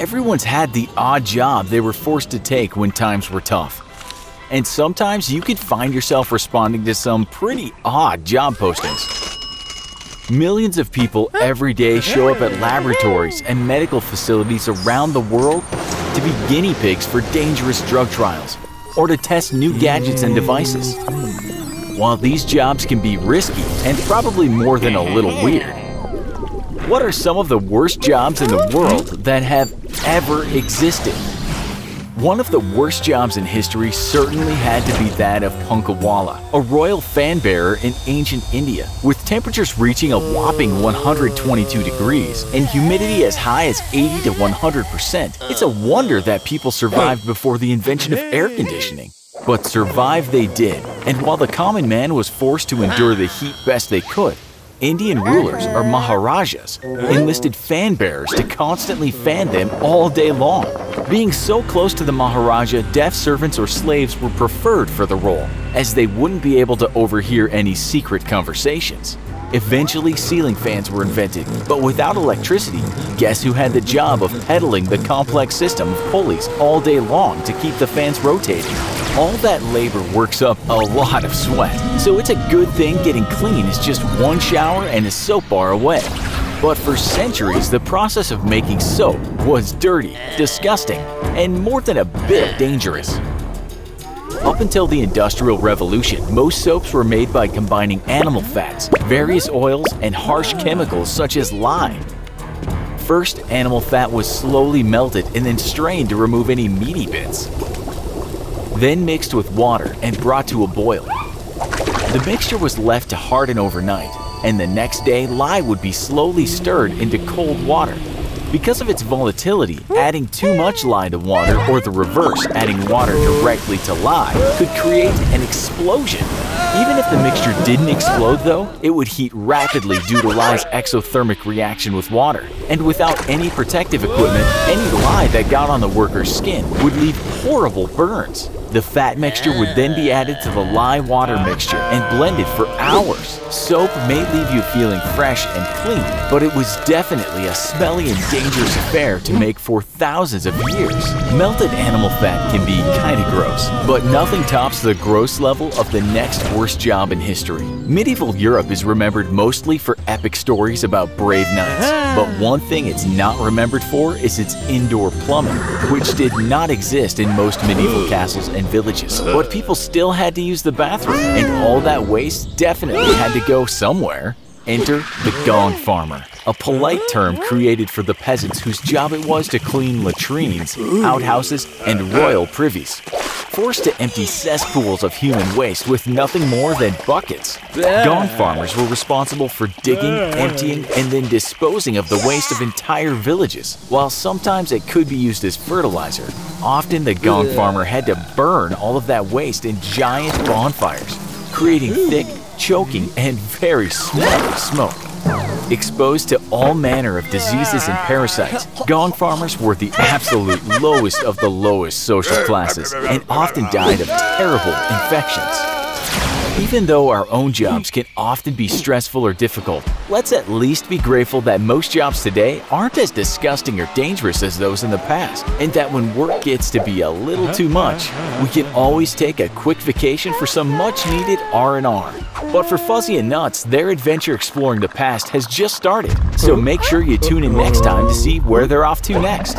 everyone's had the odd job they were forced to take when times were tough. And sometimes you could find yourself responding to some pretty odd job postings. Millions of people every day show up at laboratories and medical facilities around the world to be guinea pigs for dangerous drug trials or to test new gadgets and devices. While these jobs can be risky and probably more than a little weird, what are some of the worst jobs in the world that have ever existed? One of the worst jobs in history certainly had to be that of Punkawala, a royal fan bearer in ancient India. With temperatures reaching a whopping 122 degrees and humidity as high as 80 to 100%, it's a wonder that people survived before the invention of air conditioning. But survive they did, and while the common man was forced to endure the heat best they could, Indian rulers, or Maharajas, enlisted fan bearers to constantly fan them all day long. Being so close to the Maharaja, deaf servants or slaves were preferred for the role, as they wouldn't be able to overhear any secret conversations. Eventually, ceiling fans were invented, but without electricity, guess who had the job of pedaling the complex system of pulleys all day long to keep the fans rotating? All that labor works up a lot of sweat, so it's a good thing getting clean is just one shower and a soap bar away. But for centuries, the process of making soap was dirty, disgusting, and more than a bit dangerous. Up until the Industrial Revolution, most soaps were made by combining animal fats, various oils, and harsh chemicals such as lye. First, animal fat was slowly melted and then strained to remove any meaty bits. Then mixed with water and brought to a boil. The mixture was left to harden overnight, and the next day lye would be slowly stirred into cold water. Because of its volatility, adding too much lye to water or the reverse, adding water directly to lye, could create an explosion. Even if the mixture didn't explode though, it would heat rapidly due to lye's exothermic reaction with water. And without any protective equipment, any lye that got on the worker's skin would leave horrible burns. The fat mixture would then be added to the lye water mixture and blended for hours. Soap may leave you feeling fresh and clean, but it was definitely a smelly and dangerous affair to make for thousands of years. Melted animal fat can be kinda gross, but nothing tops the gross level of the next worst job in history. Medieval Europe is remembered mostly for epic stories about brave knights, ah. but one thing it's not remembered for is its indoor plumbing, which did not exist in most medieval castles and villages. But people still had to use the bathroom, and all that waste definitely had to go somewhere. Enter the gong farmer, a polite term created for the peasants whose job it was to clean latrines, outhouses, and royal privies. Forced to empty cesspools of human waste with nothing more than buckets, gong farmers were responsible for digging, emptying, and then disposing of the waste of entire villages. While sometimes it could be used as fertilizer, often the gong farmer had to burn all of that waste in giant bonfires, creating thick, choking, and very smelly smoke. Exposed to all manner of diseases and parasites, gong farmers were the absolute lowest of the lowest social classes and often died of terrible infections. Even though our own jobs can often be stressful or difficult, let's at least be grateful that most jobs today aren't as disgusting or dangerous as those in the past, and that when work gets to be a little too much, we can always take a quick vacation for some much-needed R&R. But for Fuzzy and Nutz, their adventure exploring the past has just started, so make sure you tune in next time to see where they're off to next.